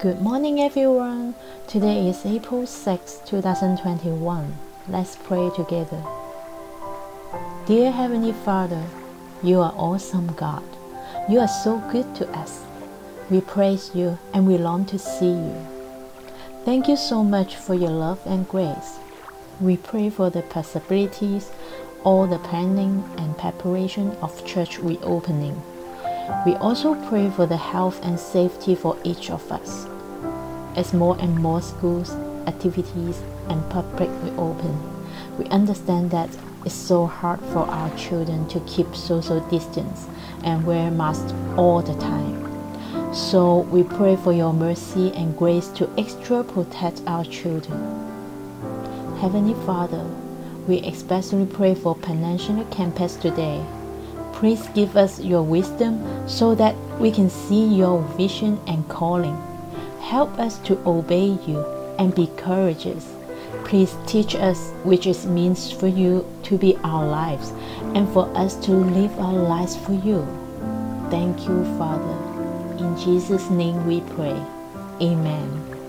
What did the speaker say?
Good morning, everyone. Today is April 6, 2021. Let's pray together. Dear Heavenly Father, you are awesome God. You are so good to us. We praise you and we long to see you. Thank you so much for your love and grace. We pray for the possibilities, all the planning and preparation of church reopening. We also pray for the health and safety for each of us. As more and more schools, activities, and public reopen, we understand that it's so hard for our children to keep social distance and wear masks all the time. So we pray for your mercy and grace to extra protect our children. Heavenly Father, we especially pray for Peninsula Campus today. Please give us your wisdom so that we can see your vision and calling. Help us to obey you and be courageous. Please teach us which it means for you to be our lives and for us to live our lives for you. Thank you, Father. In Jesus' name we pray. Amen.